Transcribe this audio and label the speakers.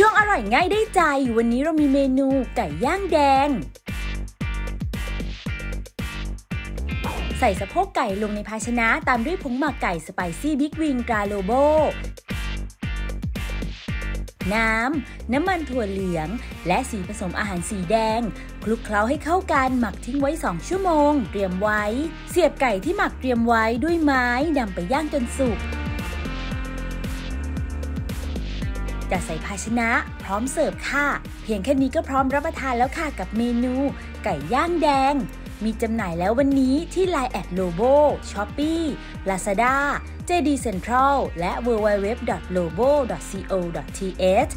Speaker 1: ช่วงอร่อยง่ายได้ใจ วันนี้เรามีเมนูไก่ย่างแดง ใส่สะโพกไก่ลงในภาชนะตามด้วยผงหมักไก่สไปซี่บิ๊กวิงกาโลโบ น้ำ น้ำมันถั่วเหลือง และสีผสมอาหารสีแดง คลุกเคล้าให้เข้ากันหมักทิ้งไว้ 2 ชั่วโมง เตรียมไว้ เสียบไก่ที่หมักเตรียมไว้ด้วยไม้นำไปย่างจนสุก จัดใส่ภาชนะ พร้อมเสิร์ฟค่ะ เพียงแค่นี้ก็พร้อมรับประทานแล้วค่ะกับเมนู ไก่ย่างแดง มีจำหน่ายแล้ววันนี้ที่ Line @lobo Shopee Lazada JD Central และ www.lobo.co.th